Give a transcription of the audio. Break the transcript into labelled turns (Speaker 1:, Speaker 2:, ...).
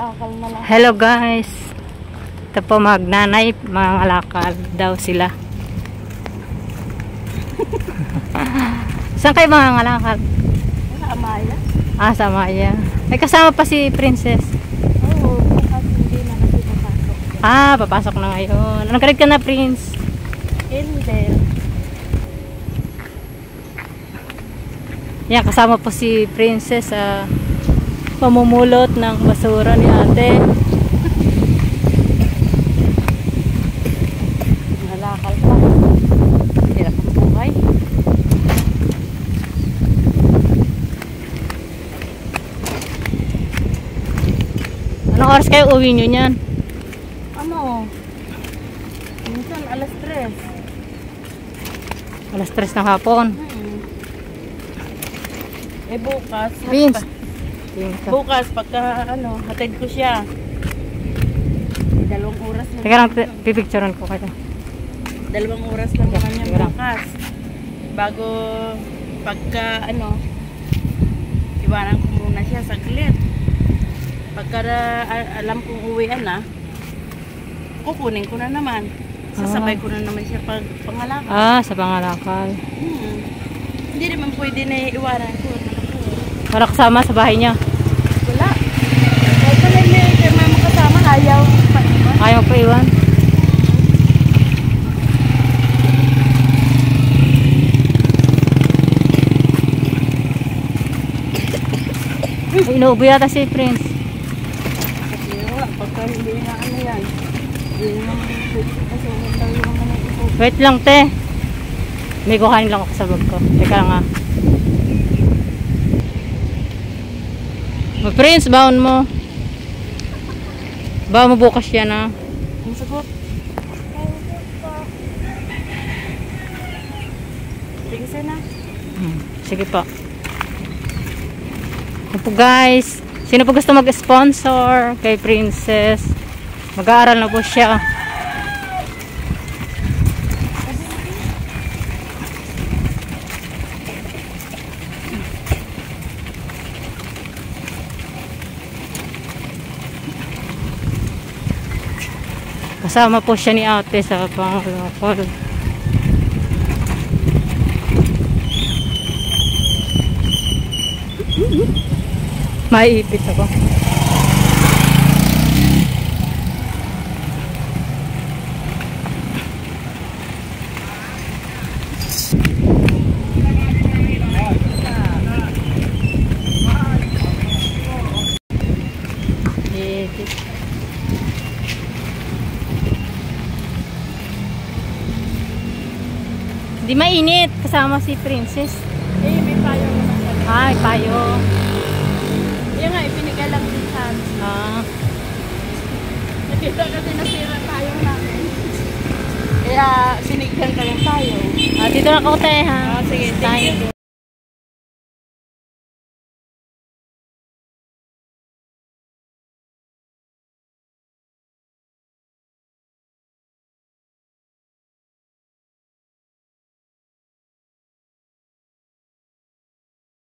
Speaker 1: Ngalakal na lang.
Speaker 2: Hello guys. Ito po magnanay, mga ngalakal daw sila. Saan kayo mga ngalakal?
Speaker 1: Wala, Amaya.
Speaker 2: Ah, sa Maya. May kasama pa si Princess.
Speaker 1: Oo, bukas hindi na kasi papasok.
Speaker 2: Ah, papasok na ngayon. Anong grade ka na, Prince?
Speaker 1: Kinder.
Speaker 2: Yan, kasama po si Princess sa pamumulot ng basura ni ate.
Speaker 1: Ngalakal pa. Hirap ang buhay.
Speaker 2: Anong oras kayo uwi nyo niyan?
Speaker 1: Ano? Minsan alas 3.
Speaker 2: Alas 3 ng hapon.
Speaker 1: Hmm. Eh bukas,
Speaker 2: Prince.
Speaker 1: Pa-
Speaker 2: Tingin ka.
Speaker 1: bukas pagka ano, hatid ko siya. Dalawang oras lang.
Speaker 2: Teka lang, pi- pipicturean ko kayo.
Speaker 1: Dalawang oras lang naman
Speaker 2: lang.
Speaker 1: bukas. Bago pagka ano, iwanan ko muna siya saglit. Pagka a- alam kong uwian na, kukunin ko na naman. Sasabay ko na naman siya pag pangalakad.
Speaker 2: Ah, sa pangalakal.
Speaker 1: Hmm. Hindi naman pwede na iwanan ko.
Speaker 2: Wala kasama sa bahay niya.
Speaker 1: Wala. Kahit pa may may may mama kasama, ayaw pa iwan.
Speaker 2: Ayaw pa iwan. Ay, Inuubo yata si Prince.
Speaker 1: Kasi wala, pagka hindi na ano yan. Hindi naman pwede ko kasi wala yung mga ito.
Speaker 2: Wait lang, te. May kuhanin lang ako sa bag ko. Teka lang ah. Prince, baon mo. Baon mo bukas yan ah.
Speaker 1: Ang sagot. Sige sana.
Speaker 2: Hmm, Sige po. Po guys. Sino po gusto mag-sponsor kay Princess? Mag-aaral na po siya. Kasama po siya ni ate sa pangalakol. Maiipit ako. Di mainit. Kasama si Princess.
Speaker 1: Eh, may payo naman.
Speaker 2: Ay, payo.
Speaker 1: Yan nga, ibinigay lang din sa amin.
Speaker 2: Ah.
Speaker 1: Nakita kasi nasira tayo namin. Kaya, sinigyan ka lang tayo.
Speaker 2: Ah, dito na ako, te, ha?
Speaker 1: Ah, sige, thank you.